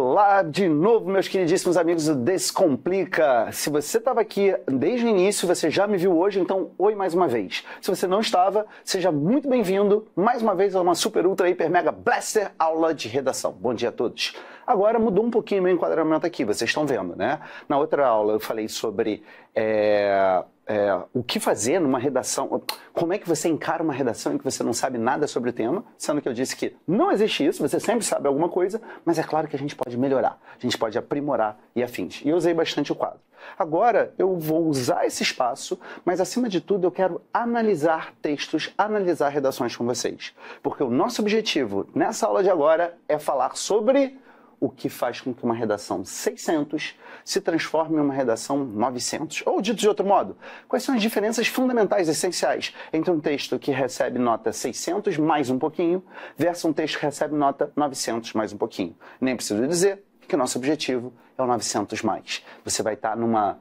Olá de novo, meus queridíssimos amigos do Descomplica. Se você estava aqui desde o início, você já me viu hoje, então oi mais uma vez. Se você não estava, seja muito bem-vindo mais uma vez a uma super ultra hiper mega blaster aula de redação. Bom dia a todos. Agora mudou um pouquinho meu enquadramento aqui, vocês estão vendo, né? Na outra aula eu falei sobre é, é, o que fazer numa redação, como é que você encara uma redação em que você não sabe nada sobre o tema, sendo que eu disse que não existe isso, você sempre sabe alguma coisa, mas é claro que a gente pode melhorar, a gente pode aprimorar e afins. E eu usei bastante o quadro. Agora eu vou usar esse espaço, mas acima de tudo eu quero analisar textos, analisar redações com vocês. Porque o nosso objetivo nessa aula de agora é falar sobre o que faz com que uma redação 600 se transforme em uma redação 900. Ou, dito de outro modo, quais são as diferenças fundamentais, essenciais, entre um texto que recebe nota 600 mais um pouquinho versus um texto que recebe nota 900 mais um pouquinho. Nem preciso dizer que o nosso objetivo é o 900 mais. Você vai estar numa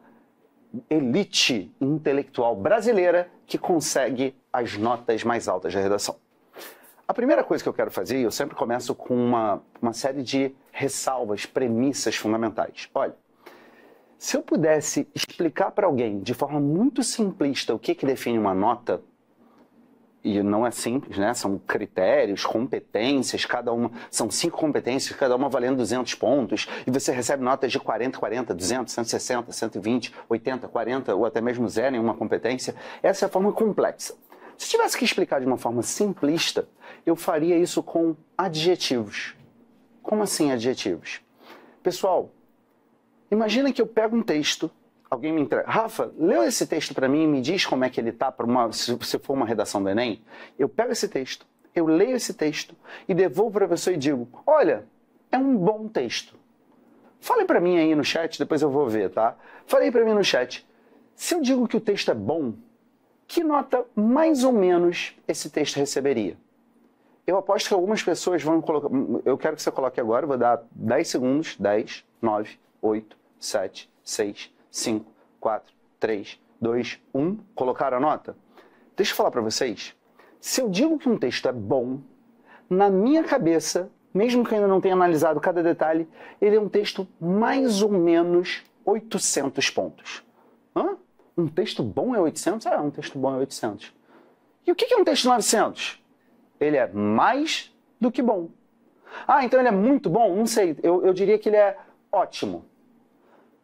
elite intelectual brasileira que consegue as notas mais altas da redação. A primeira coisa que eu quero fazer, eu sempre começo com uma, uma série de ressalvas, premissas fundamentais. Olha, se eu pudesse explicar para alguém de forma muito simplista o que, que define uma nota, e não é simples, né? São critérios, competências, cada uma são cinco competências, cada uma valendo 200 pontos, e você recebe notas de 40, 40, 200, 160, 120, 80, 40 ou até mesmo zero em uma competência. Essa é a forma complexa. Se tivesse que explicar de uma forma simplista, eu faria isso com adjetivos. Como assim adjetivos? Pessoal, imagina que eu pego um texto, alguém me entrega, Rafa, leu esse texto para mim e me diz como é que ele está para uma, se, se for uma redação do Enem. Eu pego esse texto, eu leio esse texto e devolvo para a pessoa e digo, olha, é um bom texto. Fale para mim aí no chat, depois eu vou ver, tá? Falei para mim no chat. Se eu digo que o texto é bom, que nota mais ou menos esse texto receberia? Eu aposto que algumas pessoas vão colocar. Eu quero que você coloque agora, vou dar 10 segundos. 10, 9, 8, 7, 6, 5, 4, 3, 2, 1. Colocaram a nota? Deixa eu falar para vocês. Se eu digo que um texto é bom, na minha cabeça, mesmo que eu ainda não tenha analisado cada detalhe, ele é um texto mais ou menos 800 pontos. Hã? Um texto bom é 800? É, um texto bom é 800. E o que é um texto 900? Ele é mais do que bom. Ah, então ele é muito bom? Não sei, eu, eu diria que ele é ótimo.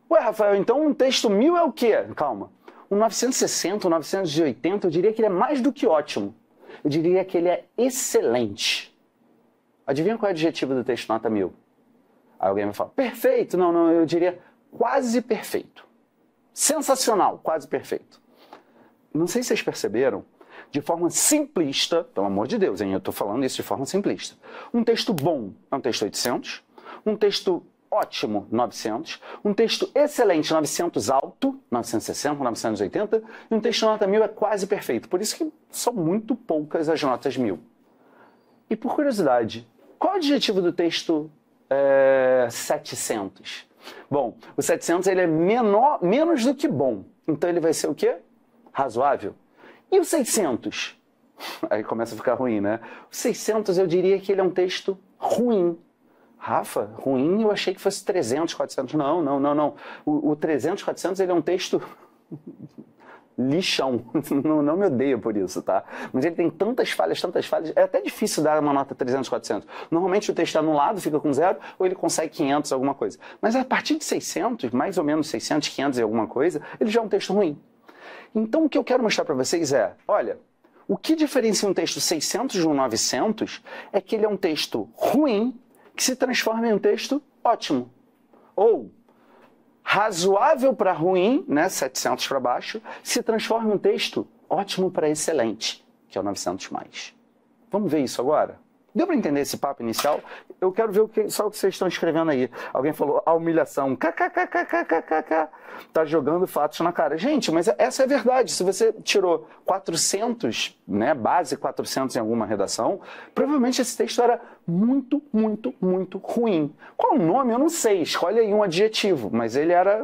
Ué, Rafael, então um texto mil é o quê? Calma. Um 960, um 980, eu diria que ele é mais do que ótimo. Eu diria que ele é excelente. Adivinha qual é o adjetivo do texto nota mil? Aí alguém vai falar, perfeito. Não, não, eu diria quase perfeito. Sensacional, quase perfeito. Não sei se vocês perceberam, de forma simplista, pelo amor de Deus, hein? eu estou falando isso de forma simplista. Um texto bom é um texto 800, um texto ótimo, 900, um texto excelente, 900 alto, 960, 980, e um texto nota 1000 é quase perfeito. Por isso que são muito poucas as notas 1000. E por curiosidade, qual o adjetivo do texto é, 700? Bom, o 700 ele é menor, menos do que bom. Então ele vai ser o quê? Razoável. E o 600? Aí começa a ficar ruim, né? O 600 eu diria que ele é um texto ruim. Rafa, ruim eu achei que fosse 300, 400. Não, não, não, não. O, o 300, 400 ele é um texto lixão. Não, não me odeia por isso, tá? Mas ele tem tantas falhas, tantas falhas. É até difícil dar uma nota 300, 400. Normalmente o texto é anulado, fica com zero, ou ele consegue 500, alguma coisa. Mas a partir de 600, mais ou menos 600, 500 e alguma coisa, ele já é um texto ruim. Então o que eu quero mostrar para vocês é, olha, o que diferencia um texto 600 de um 900 é que ele é um texto ruim que se transforma em um texto ótimo. Ou razoável para ruim, né, 700 para baixo, se transforma em um texto ótimo para excelente, que é o 900 mais. Vamos ver isso agora? Deu para entender esse papo inicial? Eu quero ver o que, só o que vocês estão escrevendo aí. Alguém falou a humilhação. KKKKKKK. Tá jogando fatos na cara. Gente, mas essa é a verdade. Se você tirou 400, né, base 400 em alguma redação, provavelmente esse texto era muito, muito, muito ruim. Qual o nome? Eu não sei. Escolhe aí um adjetivo. Mas ele era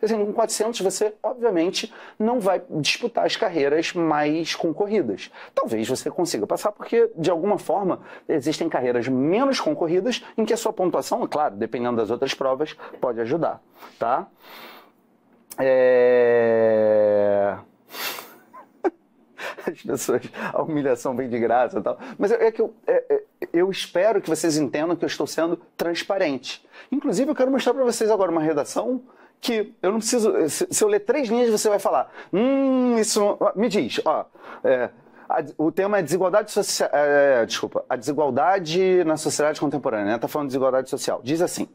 Assim, com 400 você, obviamente, não vai disputar as carreiras mais concorridas. Talvez você consiga passar, porque, de alguma forma, existem carreiras menos concorridas em que a sua pontuação, claro, dependendo das outras provas, pode ajudar, tá? É as pessoas, a humilhação vem de graça e tal. Mas é, é que eu, é, é, eu espero que vocês entendam que eu estou sendo transparente. Inclusive, eu quero mostrar para vocês agora uma redação que eu não preciso. Se, eu ler três linhas, você vai falar. Hum, isso. Me diz, ó. É, a, o tema é desigualdade social. É, desculpa, a desigualdade na sociedade contemporânea. Está falando de desigualdade social. Diz assim.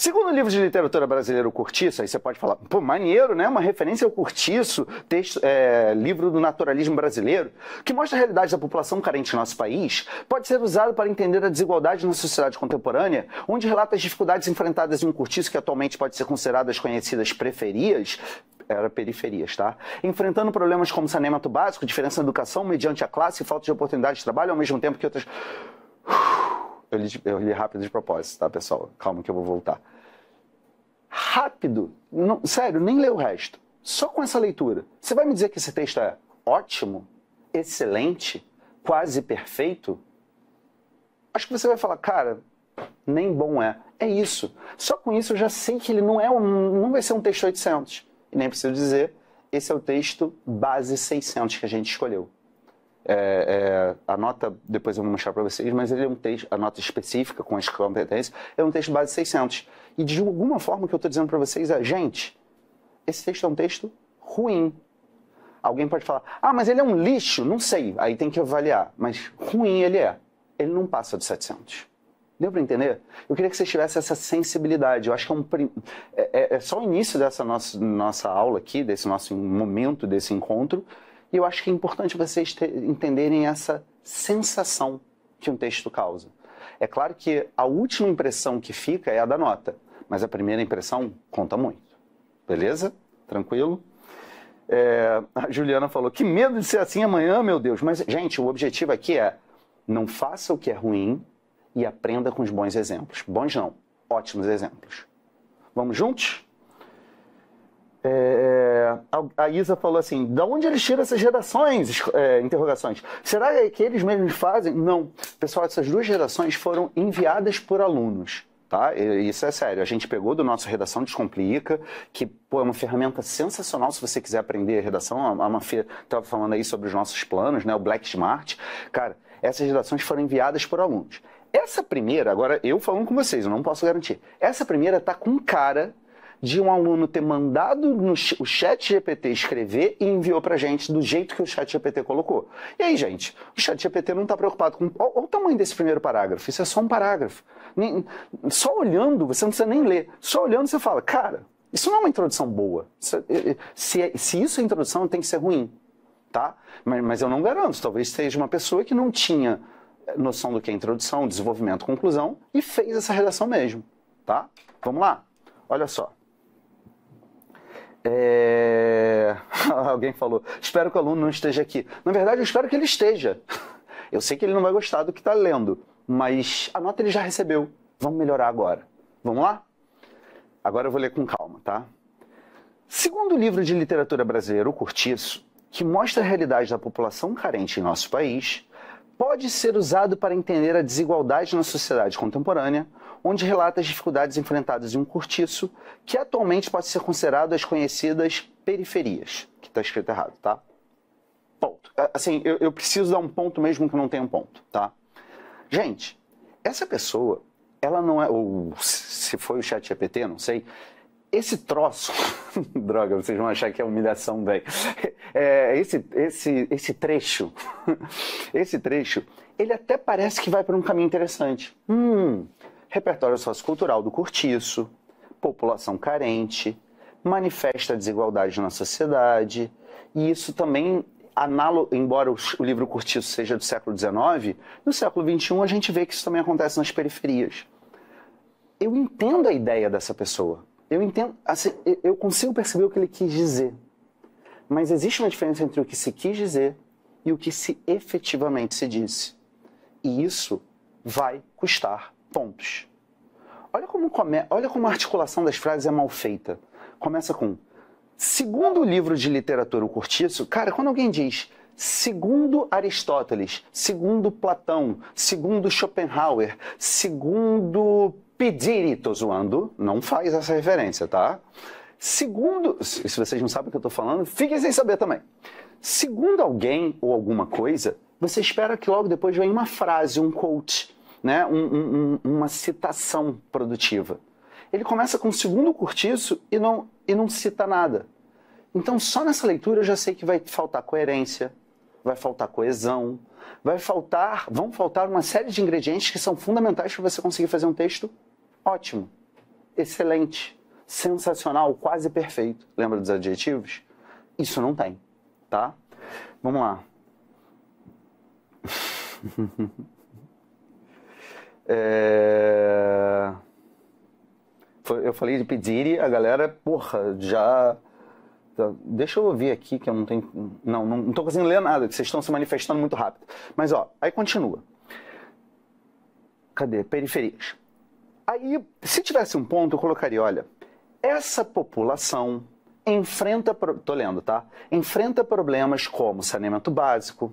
Segundo livro de literatura brasileira, o Curtiço, aí você pode falar, pô, maneiro, né? Uma referência ao Curtiço, texto, é, livro do naturalismo brasileiro, que mostra a realidade da população carente no nosso país, pode ser usado para entender a desigualdade na sociedade contemporânea, onde relata as dificuldades enfrentadas em um Curtiço que atualmente pode ser considerado as conhecidas periferias, era periferias, tá? Enfrentando problemas como saneamento básico, diferença na educação mediante a classe e falta de oportunidade de trabalho, ao mesmo tempo que outras... Eu li, eu li rápido de propósito, tá, pessoal? Calma que eu vou voltar. Rápido. Não, sério, nem lê o resto. Só com essa leitura. Você vai me dizer que esse texto é ótimo, excelente, quase perfeito? Acho que você vai falar, cara, nem bom é. É isso. Só com isso eu já sei que ele não é um, não vai ser um texto 800. E nem preciso dizer, esse é o texto base 600 que a gente escolheu. É, é, a nota, depois eu vou mostrar para vocês, mas ele é um texto, a nota específica com as competências, é um texto base 600. E de alguma forma o que eu estou dizendo para vocês é, gente, esse texto é um texto ruim. Alguém pode falar, ah, mas ele é um lixo, não sei, aí tem que avaliar. Mas ruim ele é. Ele não passa de 700. Deu para entender? Eu queria que vocês tivessem essa sensibilidade. Eu acho que é, um, é, é, é só o início dessa nossa, nossa aula aqui, desse nosso momento, desse encontro, e eu acho que é importante vocês entenderem essa sensação que um texto causa. É claro que a última impressão que fica é a da nota, mas a primeira impressão conta muito. Beleza? Tranquilo? É, a Juliana falou: que medo de ser assim amanhã, meu Deus. Mas, gente, o objetivo aqui é não faça o que é ruim e aprenda com os bons exemplos. Bons não, ótimos exemplos. Vamos juntos? É, a, Isa falou assim: da onde eles tiram essas gerações? É, interrogações. Será que eles mesmos fazem? Não. Pessoal, essas duas gerações foram enviadas por alunos. Tá? Isso é sério. A gente pegou do nosso Redação Descomplica, que pô, é uma ferramenta sensacional se você quiser aprender redação. A Mafia estava falando aí sobre os nossos planos, né? o Black Smart. Cara, essas redações foram enviadas por alunos. Essa primeira, agora eu falando com vocês, eu não posso garantir. Essa primeira está com cara de um aluno ter mandado no, o chat GPT escrever e enviou para gente do jeito que o chat GPT colocou. E aí, gente, o chat GPT não está preocupado com... Olha o tamanho desse primeiro parágrafo, isso é só um parágrafo. Nem, só olhando, você não precisa nem ler, só olhando você fala, cara, isso não é uma introdução boa. É, se, é, se isso é introdução, tem que ser ruim, tá? Mas, mas eu não garanto, talvez seja uma pessoa que não tinha noção do que é introdução, desenvolvimento, conclusão e fez essa redação mesmo, tá? Vamos lá? Olha só. É... Alguém falou, espero que o aluno não esteja aqui. Na verdade, eu espero que ele esteja. Eu sei que ele não vai gostar do que está lendo, mas a nota ele já recebeu. Vamos melhorar agora. Vamos lá? Agora eu vou ler com calma, tá? Segundo o livro de literatura brasileira, O Curtiço, que mostra a realidade da população carente em nosso país, pode ser usado para entender a desigualdade na sociedade contemporânea, onde relata as dificuldades enfrentadas em um cortiço, que atualmente pode ser considerado as conhecidas periferias, que está escrito errado, tá? Ponto. Assim, eu, eu preciso dar um ponto mesmo que não tenha um ponto, tá? Gente, essa pessoa, ela não é, ou se foi o chat GPT, não sei, esse troço, droga, vocês vão achar que é humilhação, velho. É, esse, esse, esse trecho, esse trecho, ele até parece que vai para um caminho interessante. Hum, repertório sociocultural do cortiço, população carente, manifesta a desigualdade na sociedade, e isso também, análogo, embora o livro Cortiço seja do século XIX, no século XXI a gente vê que isso também acontece nas periferias. Eu entendo a ideia dessa pessoa, eu entendo, assim, eu consigo perceber o que ele quis dizer, mas existe uma diferença entre o que se quis dizer e o que se efetivamente se disse. E isso vai custar pontos. Olha como, come... Olha como a articulação das frases é mal feita. começa com segundo livro de literatura o cortiço. Cara, quando alguém diz segundo Aristóteles, segundo Platão, segundo Schopenhauer, segundo Pediri, tô zoando, não faz essa referência, tá? Segundo, se vocês não sabem o que eu estou falando, fiquem sem saber também. Segundo alguém ou alguma coisa, você espera que logo depois venha uma frase, um quote, né? Um, um, uma citação produtiva. Ele começa com o segundo cortiço e não, e não cita nada. Então, só nessa leitura eu já sei que vai faltar coerência, vai faltar coesão, vai faltar, vão faltar uma série de ingredientes que são fundamentais para você conseguir fazer um texto ótimo, excelente, sensacional, quase perfeito. Lembra dos adjetivos? Isso não tem, tá? Vamos lá. é... Eu falei de pedir a galera, porra, já deixa eu ouvir aqui que eu não tenho. Não, não, não tô conseguindo ler nada, que vocês estão se manifestando muito rápido. Mas ó, aí continua. Cadê? Periferias. Aí, se tivesse um ponto, eu colocaria, olha, essa população enfrenta, tô lendo, tá? Enfrenta problemas como saneamento básico,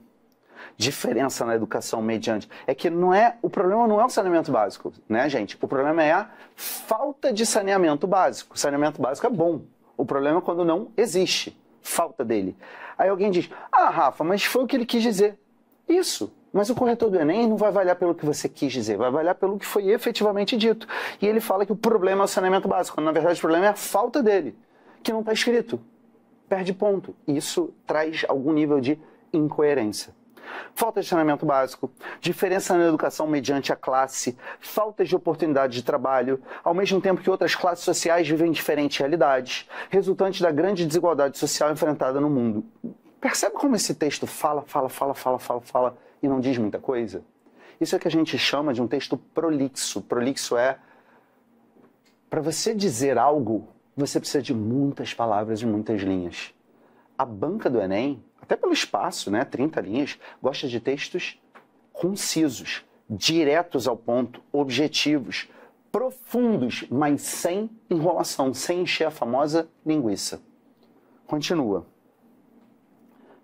diferença na educação mediante. É que não é, o problema não é o saneamento básico, né, gente? O problema é a falta de saneamento básico. Saneamento básico é bom, o problema é quando não existe, falta dele. Aí alguém diz: Ah, Rafa, mas foi o que ele quis dizer. Isso. Mas o corretor do Enem não vai avaliar pelo que você quis dizer, vai avaliar pelo que foi efetivamente dito. E ele fala que o problema é o saneamento básico, quando na verdade o problema é a falta dele, que não está escrito. Perde ponto. Isso traz algum nível de incoerência falta de saneamento básico, diferença na educação mediante a classe, falta de oportunidade de trabalho, ao mesmo tempo que outras classes sociais vivem diferentes realidades, resultante da grande desigualdade social enfrentada no mundo. Percebe como esse texto fala, fala, fala, fala, fala, fala e não diz muita coisa? Isso é que a gente chama de um texto prolixo. Prolixo é para você dizer algo, você precisa de muitas palavras e muitas linhas. A banca do Enem até pelo espaço, né, 30 linhas, gosta de textos concisos, diretos ao ponto, objetivos, profundos, mas sem enrolação, sem encher a famosa linguiça. Continua.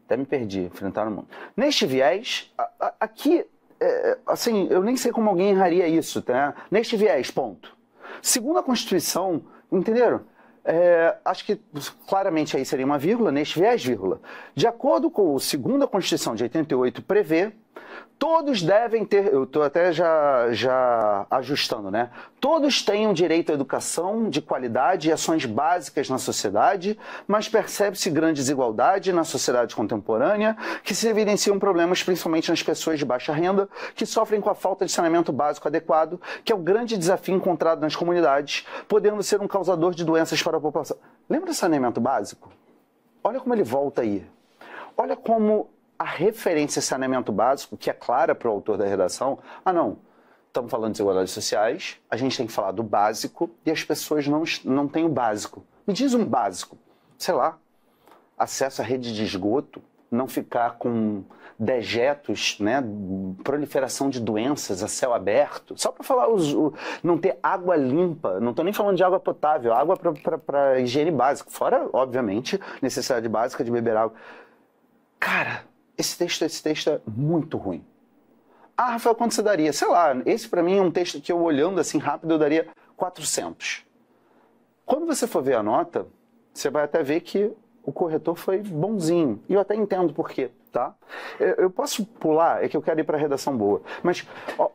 Até me perdi, enfrentar o mundo. Neste viés, aqui, é, assim, eu nem sei como alguém erraria isso, tá? Neste viés, ponto. Segundo a Constituição, entenderam? É, acho que claramente aí seria uma vírgula, neste viés, vírgula. De acordo com o segundo a Constituição de 88 prevê, todos devem ter, eu estou até já, já ajustando, né? Todos têm um direito à educação de qualidade e ações básicas na sociedade, mas percebe-se grande desigualdade na sociedade contemporânea, que se evidenciam problemas principalmente nas pessoas de baixa renda, que sofrem com a falta de saneamento básico adequado, que é o grande desafio encontrado nas comunidades, podendo ser um causador de doenças para a população. Lembra do saneamento básico? Olha como ele volta aí. Olha como a referência saneamento básico, que é clara para o autor da redação, ah não, estamos falando de desigualdades sociais, a gente tem que falar do básico e as pessoas não, não têm o básico. Me diz um básico, sei lá, acesso à rede de esgoto, não ficar com dejetos, né, proliferação de doenças a céu aberto, só para falar os, o, não ter água limpa, não estou nem falando de água potável, água para higiene básica, fora, obviamente, necessidade básica de beber água. Cara, esse texto, esse texto é muito ruim. Ah, Rafael, quanto você daria? Sei lá, esse para mim é um texto que eu olhando assim rápido eu daria 400. Quando você for ver a nota, você vai até ver que o corretor foi bonzinho. E eu até entendo por quê, tá? Eu posso pular, é que eu quero ir para a redação boa. Mas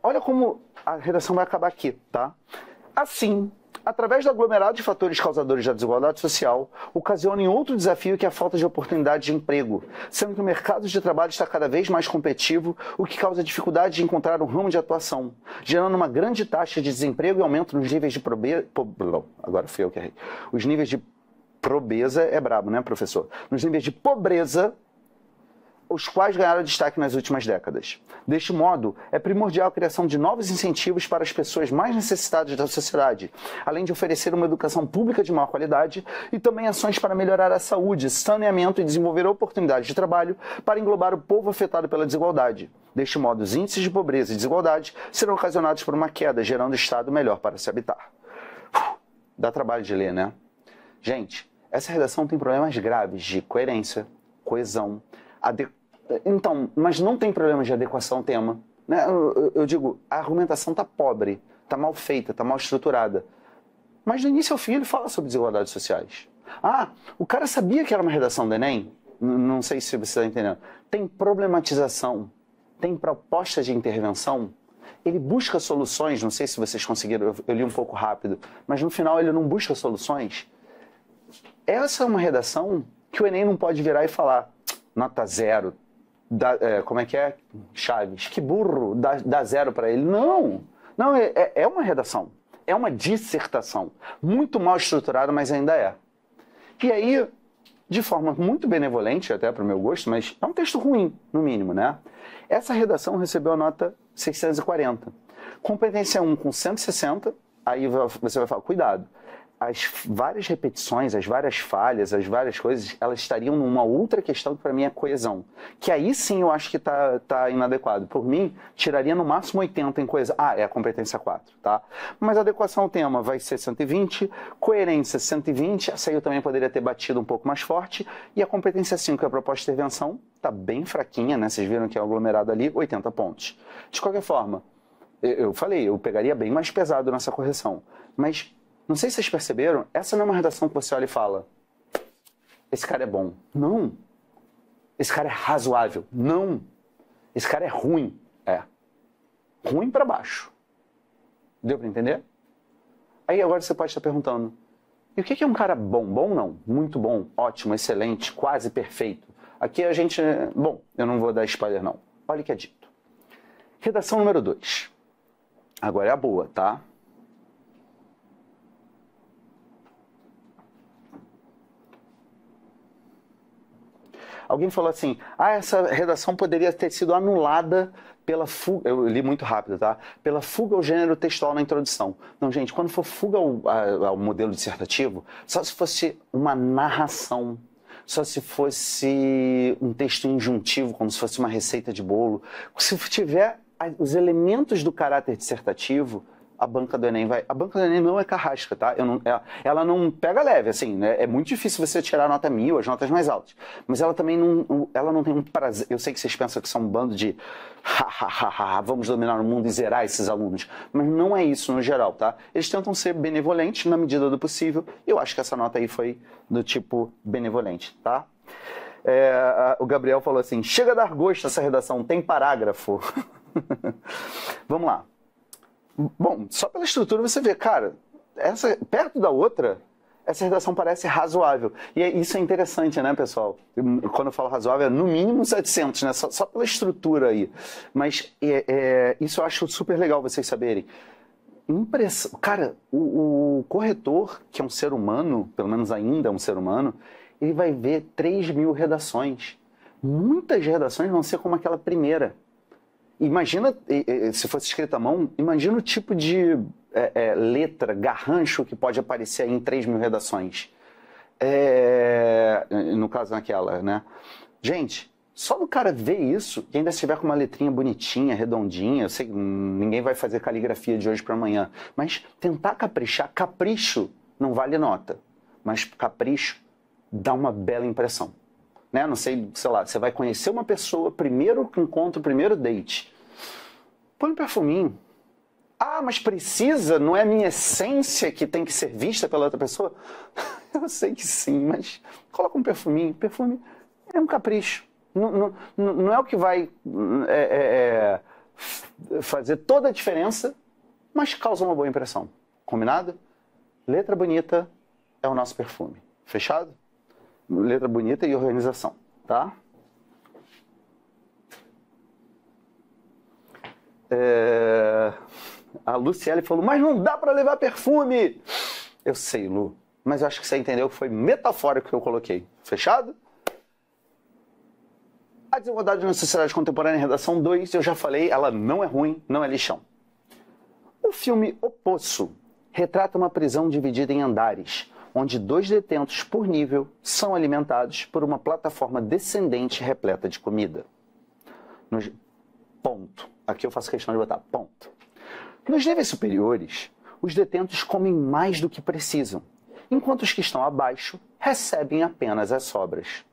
olha como a redação vai acabar aqui, tá? Assim, através do aglomerado de fatores causadores da desigualdade social, ocasiona em outro desafio que é a falta de oportunidade de emprego, sendo que o mercado de trabalho está cada vez mais competitivo, o que causa dificuldade de encontrar um ramo de atuação, gerando uma grande taxa de desemprego e aumento nos níveis de pobreza. Agora fui eu que errei. Os níveis de pobreza é brabo, né, professor? Nos níveis de pobreza os quais ganharam destaque nas últimas décadas. Deste modo, é primordial a criação de novos incentivos para as pessoas mais necessitadas da sociedade, além de oferecer uma educação pública de maior qualidade e também ações para melhorar a saúde, saneamento e desenvolver oportunidades de trabalho para englobar o povo afetado pela desigualdade. Deste modo, os índices de pobreza e desigualdade serão ocasionados por uma queda, gerando um estado melhor para se habitar. Dá trabalho de ler, né? Gente, essa redação tem problemas graves de coerência, coesão, ade... então, mas não tem problemas de adequação ao tema. Né? Eu, eu digo, a argumentação está pobre, está mal feita, está mal estruturada. Mas do início ao fim ele fala sobre desigualdades sociais. Ah, o cara sabia que era uma redação do Enem? N não sei se você está entendendo. Tem problematização, tem proposta de intervenção. Ele busca soluções, não sei se vocês conseguiram, eu li um pouco rápido, mas no final ele não busca soluções. Essa é uma redação que o Enem não pode virar e falar nota zero, é, como é que é, Chaves? Que burro, dá, dá zero para ele. Não, não, é, é, é uma redação, é uma dissertação, muito mal estruturada, mas ainda é. E aí, de forma muito benevolente, até para o meu gosto, mas é um texto ruim, no mínimo, né? Essa redação recebeu a nota 640. Competência 1 com 160, aí você vai falar, cuidado, as várias repetições, as várias falhas, as várias coisas, elas estariam numa outra questão que para mim é coesão. Que aí sim eu acho que está tá inadequado. Por mim, tiraria no máximo 80 em coesão. Ah, é a competência 4, tá? Mas adequação ao tema vai ser 120, coerência 120, essa aí eu também poderia ter batido um pouco mais forte. E a competência 5, que é a proposta de intervenção, está bem fraquinha, né? Vocês viram que é aglomerado ali, 80 pontos. De qualquer forma, eu falei, eu pegaria bem mais pesado nessa correção. Mas não sei se vocês perceberam, essa não é uma redação que você olha e fala: esse cara é bom. Não. Esse cara é razoável. Não. Esse cara é ruim. É. Ruim para baixo. Deu para entender? Aí agora você pode estar perguntando: e o que é um cara bom? Bom não. Muito bom, ótimo, excelente, quase perfeito. Aqui a gente. Bom, eu não vou dar spoiler não. Olha o que é dito. Redação número 2. Agora é a boa, tá? Alguém falou assim: ah, essa redação poderia ter sido anulada pela fuga, eu li muito rápido, tá? Pela fuga ao gênero textual na introdução. Não, gente, quando for fuga ao, ao modelo dissertativo, só se fosse uma narração, só se fosse um texto injuntivo, como se fosse uma receita de bolo. Se tiver os elementos do caráter dissertativo, a banca do Enem vai. A banca do Enem não é carrasca, tá? Não, ela, é, ela, não pega leve, assim, né? É muito difícil você tirar a nota mil, as notas mais altas. Mas ela também não. Ela não tem um prazer. Eu sei que vocês pensam que são um bando de. vamos dominar o mundo e zerar esses alunos. Mas não é isso no geral, tá? Eles tentam ser benevolentes na medida do possível. E eu acho que essa nota aí foi do tipo benevolente, tá? É, o Gabriel falou assim: chega a dar gosto essa redação, tem parágrafo. Vamos lá. Bom, só pela estrutura você vê, cara, essa perto da outra, essa redação parece razoável. E é, isso é interessante, né, pessoal? Quando eu falo razoável, é no mínimo 700, né? Só, só pela estrutura aí. Mas é, é, isso eu acho super legal vocês saberem. Cara, o, o, corretor, que é um ser humano, pelo menos ainda é um ser humano, ele vai ver 3 mil redações. Muitas redações vão ser como aquela primeira. Imagina, se fosse escrita à mão, imagina o tipo de é, é, letra, garrancho que pode aparecer em 3 mil redações. É, no caso naquela, né? Gente, só do cara ver isso, e ainda estiver com uma letrinha bonitinha, redondinha, eu sei que ninguém vai fazer caligrafia de hoje para amanhã, mas tentar caprichar, capricho não vale nota, mas capricho dá uma bela impressão né? Não sei, sei lá, você vai conhecer uma pessoa, primeiro encontro, primeiro date. Põe um perfuminho. Ah, mas precisa? Não é minha essência que tem que ser vista pela outra pessoa? Eu sei que sim, mas coloca um perfuminho. Perfume é um capricho. Não, não, não é o que vai é, é, é, fazer toda a diferença, mas causa uma boa impressão. Combinado? Letra bonita é o nosso perfume. Fechado? Letra bonita e organização, tá? É... A Luciele falou, mas não dá para levar perfume. Eu sei, Lu, mas eu acho que você entendeu que foi metafórico que eu coloquei. Fechado? A desigualdade na sociedade contemporânea, redação 2, eu já falei, ela não é ruim, não é lixão. O filme O Poço retrata uma prisão dividida em andares, onde dois detentos por nível são alimentados por uma plataforma descendente repleta de comida. Nos... Ponto. Aqui eu faço questão de botar ponto. Nos níveis superiores, os detentos comem mais do que precisam enquanto os que estão abaixo recebem apenas as sobras.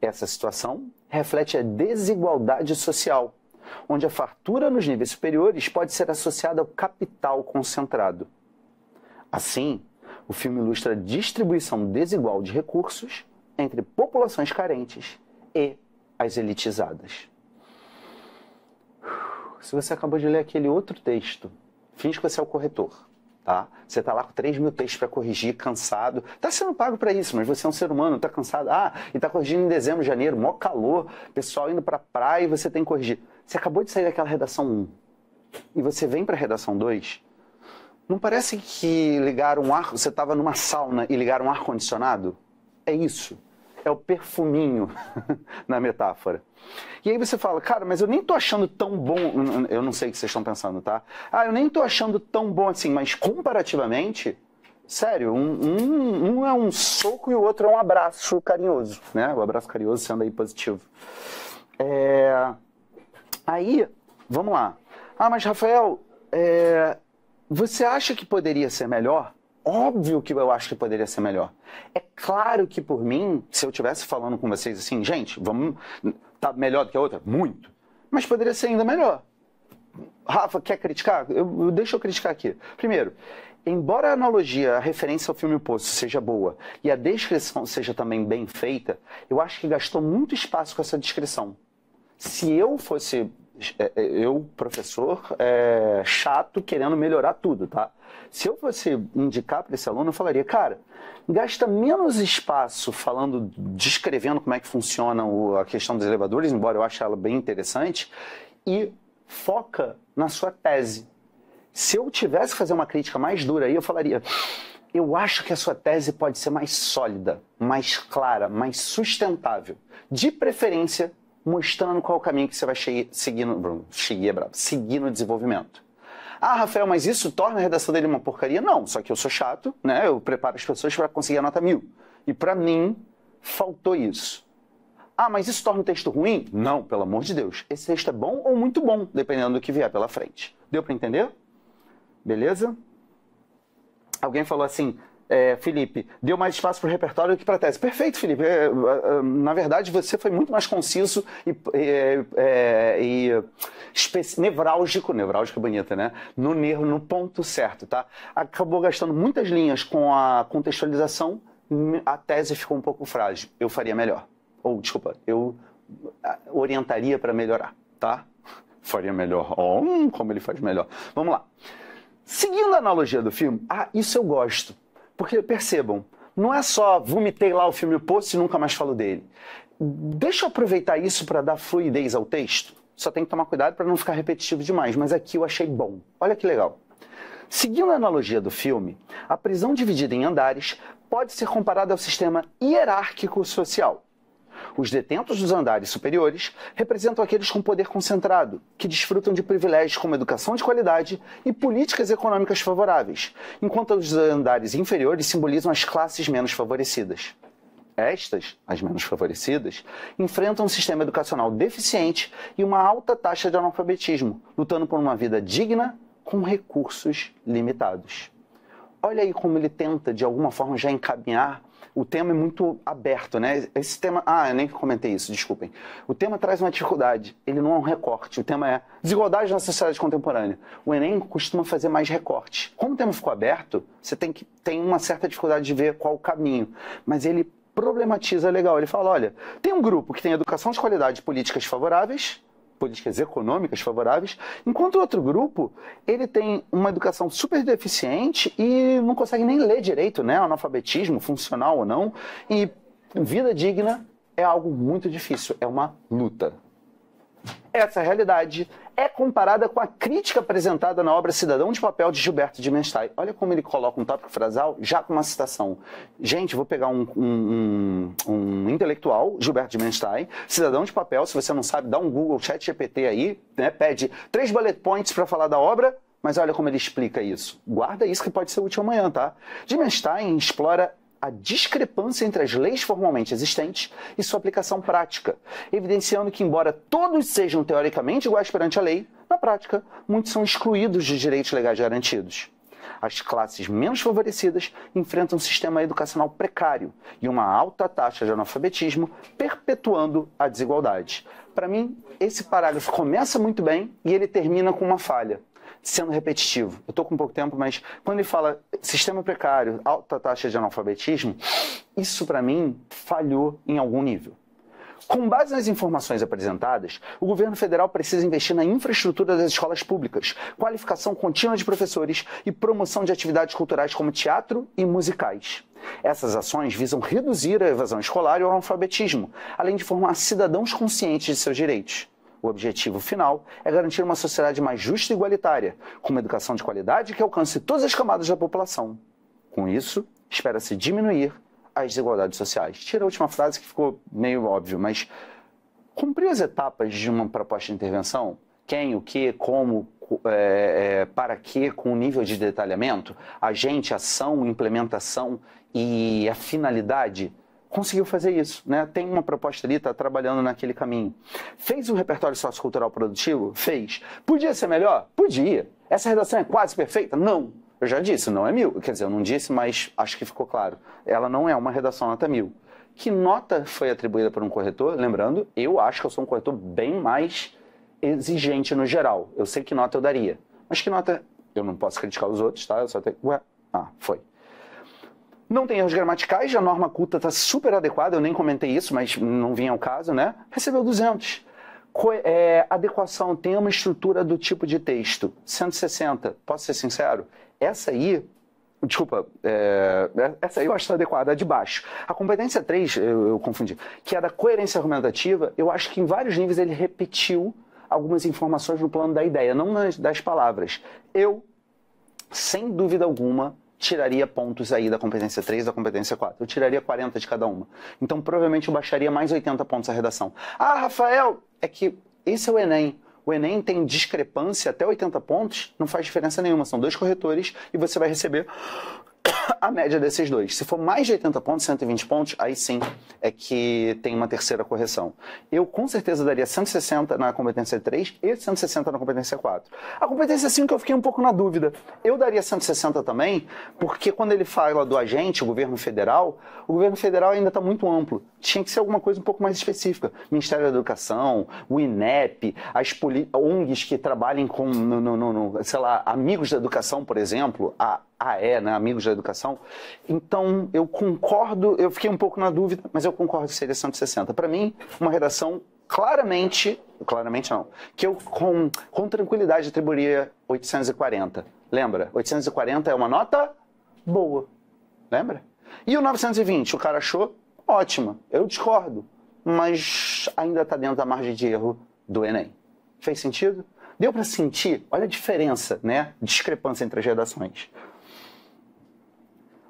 Essa situação reflete a desigualdade social, onde a fartura nos níveis superiores pode ser associada ao capital concentrado. Assim, o filme ilustra a distribuição desigual de recursos entre populações carentes e as elitizadas. Se você acabou de ler aquele outro texto, finge que você é o corretor tá? Você está lá com 3 mil textos para corrigir, cansado. Está sendo pago para isso, mas você é um ser humano, está cansado. Ah, e está corrigindo em dezembro, janeiro, maior calor, pessoal indo para a praia e você tem que corrigir. Você acabou de sair daquela redação 1 e você vem para a redação 2. Não parece que ligaram um ar, você estava numa sauna e ligaram um ar-condicionado? É isso é o perfuminho na metáfora. E aí você fala, cara, mas eu nem tô achando tão bom. Eu não sei o que vocês estão pensando, tá? Ah, eu nem tô achando tão bom assim, mas comparativamente, sério, um, um, um é um soco e o outro é um abraço carinhoso, né? O abraço carinhoso sendo aí positivo. É... Aí, vamos lá. Ah, mas Rafael, é... você acha que poderia ser melhor? Óbvio que eu acho que poderia ser melhor. É claro que por mim, se eu estivesse falando com vocês assim, gente, vamos. Tá melhor do que a outra? Muito. Mas poderia ser ainda melhor. Rafa, quer criticar? Eu, deixa eu criticar aqui. Primeiro, embora a analogia, a referência ao filme Poço seja boa e a descrição seja também bem feita, eu acho que gastou muito espaço com essa descrição. Se eu fosse eu, professor, é, chato, querendo melhorar tudo, tá? Se eu fosse indicar para esse aluno, eu falaria, cara, gasta menos espaço falando, descrevendo como é que funciona a questão dos elevadores, embora eu ache ela bem interessante, e foca na sua tese. Se eu tivesse que fazer uma crítica mais dura aí, eu falaria, eu acho que a sua tese pode ser mais sólida, mais clara, mais sustentável. De preferência, mostrando qual o caminho que você vai seguir no, é bravo, seguir no desenvolvimento. Ah, Rafael, mas isso torna a redação dele uma porcaria? Não, só que eu sou chato, né? Eu preparo as pessoas para conseguir a nota mil. E para mim, faltou isso. Ah, mas isso torna o texto ruim? Não, pelo amor de Deus. Esse texto é bom ou muito bom, dependendo do que vier pela frente. Deu para entender? Beleza? Alguém falou assim: é, Felipe, deu mais espaço para o repertório do que para a tese. Perfeito, Felipe. É, é, na verdade, você foi muito mais conciso e, é, é e nevrálgico, nevrálgico é bonita, né? No, no ponto certo, tá? Acabou gastando muitas linhas com a contextualização, a tese ficou um pouco frágil. Eu faria melhor. Ou, desculpa, eu orientaria para melhorar, tá? Faria melhor. Oh, como ele faz melhor. Vamos lá. Seguindo a analogia do filme, ah, isso eu gosto. Porque percebam, não é só vomitei lá o filme Poço e nunca mais falo dele. Deixa eu aproveitar isso para dar fluidez ao texto. Só tem que tomar cuidado para não ficar repetitivo demais, mas aqui eu achei bom. Olha que legal. Seguindo a analogia do filme, a prisão dividida em andares pode ser comparada ao sistema hierárquico social. Os detentos dos andares superiores representam aqueles com poder concentrado, que desfrutam de privilégios como educação de qualidade e políticas econômicas favoráveis, enquanto os andares inferiores simbolizam as classes menos favorecidas. Estas, as menos favorecidas, enfrentam um sistema educacional deficiente e uma alta taxa de analfabetismo, lutando por uma vida digna com recursos limitados. Olha aí como ele tenta, de alguma forma, já encaminhar o tema é muito aberto, né? Esse tema. Ah, eu nem comentei isso, desculpem. O tema traz uma dificuldade. Ele não é um recorte. O tema é desigualdade na sociedade contemporânea. O Enem costuma fazer mais recorte. Como o tema ficou aberto, você tem, que, tem uma certa dificuldade de ver qual o caminho. Mas ele problematiza legal. Ele fala: olha, tem um grupo que tem educação de qualidade e políticas favoráveis políticas econômicas favoráveis, enquanto o outro grupo ele tem uma educação super deficiente e não consegue nem ler direito, né? Analfabetismo, funcional ou não, e vida digna é algo muito difícil, é uma luta. Essa realidade é comparada com a crítica apresentada na obra Cidadão de Papel de Gilberto de Menstein. Olha como ele coloca um tópico frasal já com uma citação. Gente, vou pegar um, um, um, um intelectual, Gilberto de Menstein, Cidadão de Papel, se você não sabe, dá um Google Chat GPT aí, né, pede três bullet points para falar da obra, mas olha como ele explica isso. Guarda isso que pode ser útil amanhã, tá? Dimenstein explora a discrepância entre as leis formalmente existentes e sua aplicação prática, evidenciando que, embora todos sejam teoricamente iguais perante a lei, na prática, muitos são excluídos dos direitos legais garantidos. As classes menos favorecidas enfrentam um sistema educacional precário e uma alta taxa de analfabetismo, perpetuando a desigualdade. Para mim, esse parágrafo começa muito bem e ele termina com uma falha sendo repetitivo. Eu estou com pouco tempo, mas quando ele fala sistema precário, alta taxa de analfabetismo, isso para mim falhou em algum nível. Com base nas informações apresentadas, o governo federal precisa investir na infraestrutura das escolas públicas, qualificação contínua de professores e promoção de atividades culturais como teatro e musicais. Essas ações visam reduzir a evasão escolar e o analfabetismo, além de formar cidadãos conscientes de seus direitos. O objetivo final é garantir uma sociedade mais justa e igualitária, com uma educação de qualidade que alcance todas as camadas da população. Com isso, espera-se diminuir as desigualdades sociais. Tira a última frase que ficou meio óbvio, mas cumprir as etapas de uma proposta de intervenção, quem, o que, como, é, é, para que, com o nível de detalhamento, agente, ação, implementação e a finalidade, conseguiu fazer isso. Né? Tem uma proposta ali, está trabalhando naquele caminho. Fez um repertório sociocultural produtivo? Fez. Podia ser melhor? Podia. Essa redação é quase perfeita? Não. Eu já disse, não é mil. Quer dizer, eu não disse, mas acho que ficou claro. Ela não é uma redação nota mil. Que nota foi atribuída por um corretor? Lembrando, eu acho que eu sou um corretor bem mais exigente no geral. Eu sei que nota eu daria. Mas que nota. Eu não posso criticar os outros, tá? Eu só tenho. Ué, ah, foi. Não tem erros gramaticais, a norma culta está super adequada, eu nem comentei isso, mas não vinha ao caso, né? Recebeu 200. Co é, adequação tem uma estrutura do tipo de texto, 160. Posso ser sincero? Essa aí, desculpa, é, essa aí eu acho tá adequada, a de baixo. A competência 3, eu, eu confundi, que é da coerência argumentativa, eu acho que em vários níveis ele repetiu algumas informações no plano da ideia, não nas, das palavras. Eu, sem dúvida alguma, tiraria pontos aí da competência 3 da competência 4. Eu tiraria 40 de cada uma. Então, provavelmente, eu baixaria mais 80 pontos a redação. Ah, Rafael, é que esse é o Enem. O Enem tem discrepância até 80 pontos, não faz diferença nenhuma. São dois corretores e você vai receber a média desses dois. Se for mais de 80 pontos, 120 pontos, aí sim é que tem uma terceira correção. Eu com certeza daria 160 na competência 3 e 160 na competência 4. A competência 5 eu fiquei um pouco na dúvida. Eu daria 160 também, porque quando ele fala do agente, o governo federal, o governo federal ainda está muito amplo. Tinha que ser alguma coisa um pouco mais específica. Ministério da Educação, o INEP, as ONGs que trabalhem com, no, no, no, sei lá, amigos da educação, por exemplo, a AE, né, Amigos da Educação. Então, eu concordo, eu fiquei um pouco na dúvida, mas eu concordo que seria 160. Para mim, uma redação claramente, claramente não, que eu com, com tranquilidade atribuiria 840. Lembra? 840 é uma nota boa. Lembra? E o 920, o cara achou ótima. Eu discordo, mas ainda está dentro da margem de erro do Enem. Fez sentido? Deu para sentir? Olha a diferença, né? Discrepância entre as redações.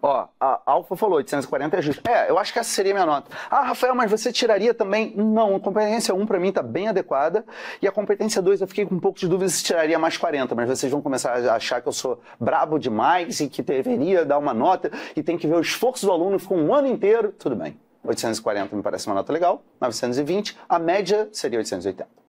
Ó, a Alfa falou 840 é justo. É, eu acho que essa seria a minha nota. Ah, Rafael, mas você tiraria também? Não, a competência 1 para mim está bem adequada. E a competência 2 eu fiquei com um pouco de dúvida se tiraria mais 40, mas vocês vão começar a achar que eu sou brabo demais e que deveria dar uma nota e tem que ver o esforço do aluno, ficou um ano inteiro. Tudo bem. 840 me parece uma nota legal, 920, a média seria 880.